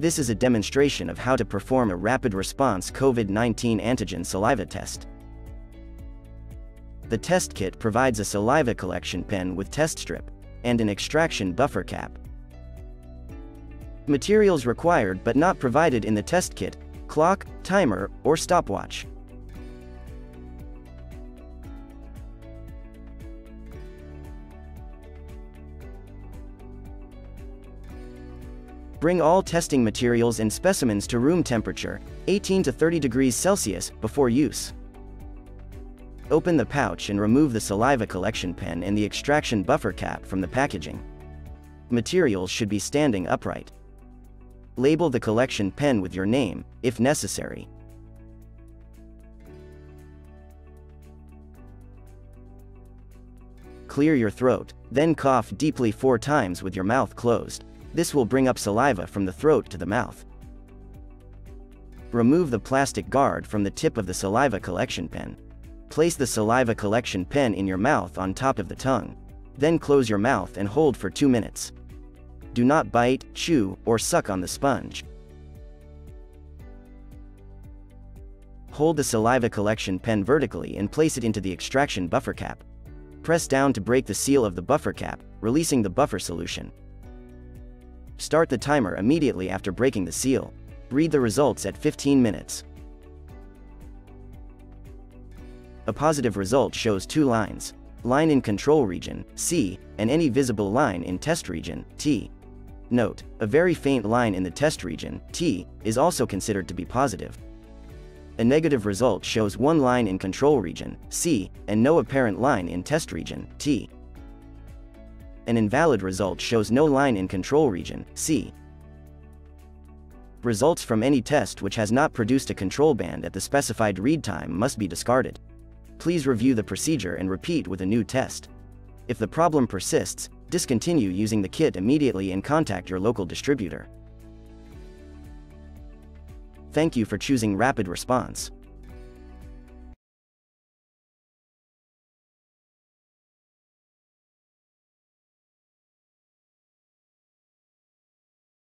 This is a demonstration of how to perform a rapid response COVID-19 antigen saliva test. The test kit provides a saliva collection pen with test strip and an extraction buffer cap. Materials required but not provided in the test kit, clock, timer, or stopwatch. Bring all testing materials and specimens to room temperature, 18 to 30 degrees Celsius, before use. Open the pouch and remove the saliva collection pen and the extraction buffer cap from the packaging. Materials should be standing upright. Label the collection pen with your name, if necessary. Clear your throat, then cough deeply four times with your mouth closed. This will bring up saliva from the throat to the mouth. Remove the plastic guard from the tip of the saliva collection pen. Place the saliva collection pen in your mouth on top of the tongue. Then close your mouth and hold for 2 minutes. Do not bite, chew, or suck on the sponge. Hold the saliva collection pen vertically and place it into the extraction buffer cap. Press down to break the seal of the buffer cap, releasing the buffer solution. Start the timer immediately after breaking the seal. Read the results at 15 minutes. A positive result shows two lines. Line in control region, C, and any visible line in test region, T. Note, a very faint line in the test region, T, is also considered to be positive. A negative result shows one line in control region, C, and no apparent line in test region, T. An invalid result shows no line in control region, C. Results from any test which has not produced a control band at the specified read time must be discarded. Please review the procedure and repeat with a new test. If the problem persists, discontinue using the kit immediately and contact your local distributor. Thank you for choosing Rapid Response.